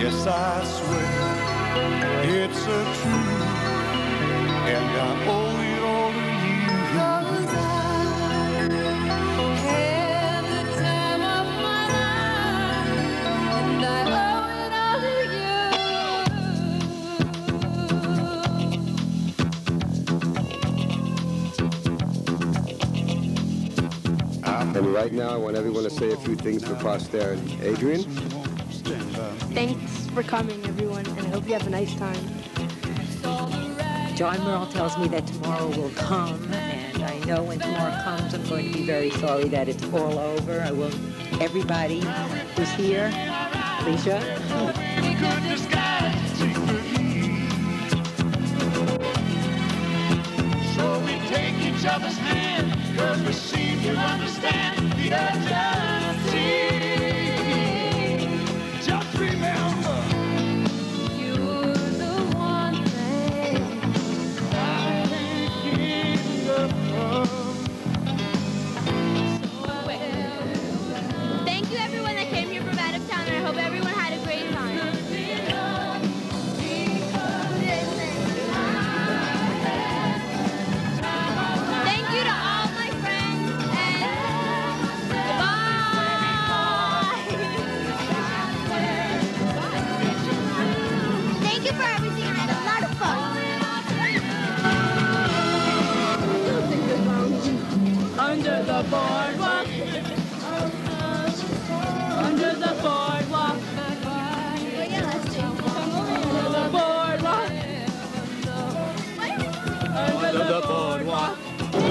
Yes, I swear it's a truth, and I owe you. Right now, I want everyone to say a few things for posterity. Adrian? Thanks for coming, everyone, and I hope you have a nice time. John Merle tells me that tomorrow will come, and I know when tomorrow comes, I'm going to be very sorry that it's all over. I will, everybody who's here, Alicia, So we take each other's hand, cause we seem to understand the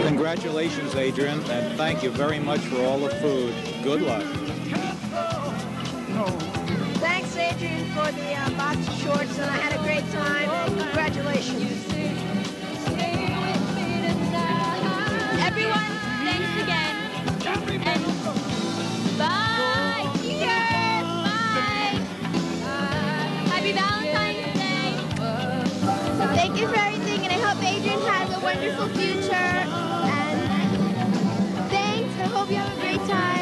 Congratulations, Adrian, and thank you very much for all the food. Good luck. Thanks, Adrian, for the uh, box of shorts, and I had a great time. Congratulations. Everyone, thanks again. And bye. Cheers. Bye. Happy Valentine's Day. Thank you for everything, and I hope Adrian has a wonderful future. Hope you have a great time.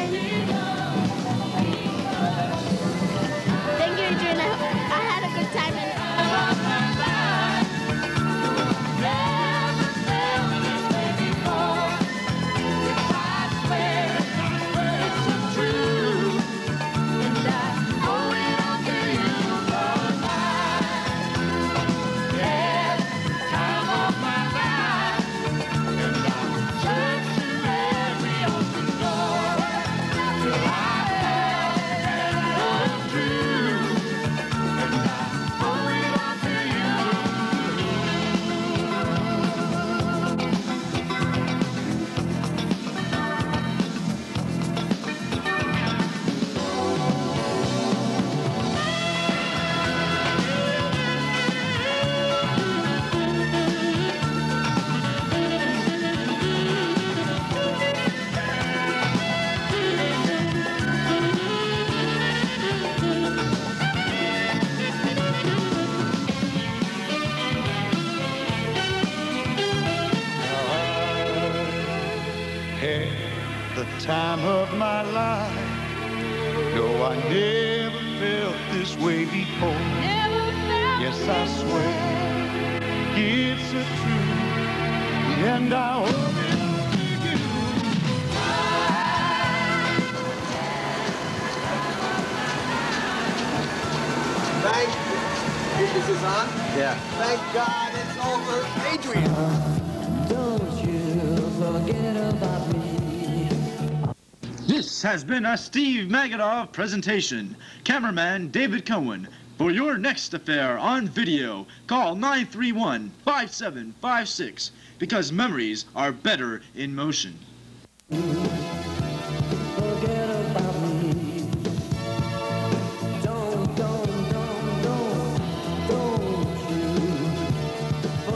The time of my life. No, I never felt this way before. Yes, I swear it's a truth, and I owe it all to you. This is on? Yeah. Thank God it's over. Adrian! This has been a Steve Magadov presentation. Cameraman David Cohen. For your next affair on video, call 931-5756 because memories are better in motion.